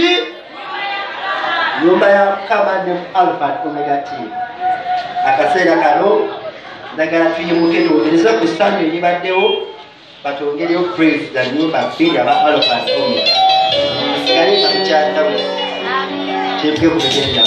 muki nyumba ya mukama ne alphat omega T. Akaseera kano ndagala tuyimuke twogereze ku sande eribaddewo batongereyo praise za nyumba bbiri aba alphat omega. Sigale nga mukyatamu kyebwe ku bigenda.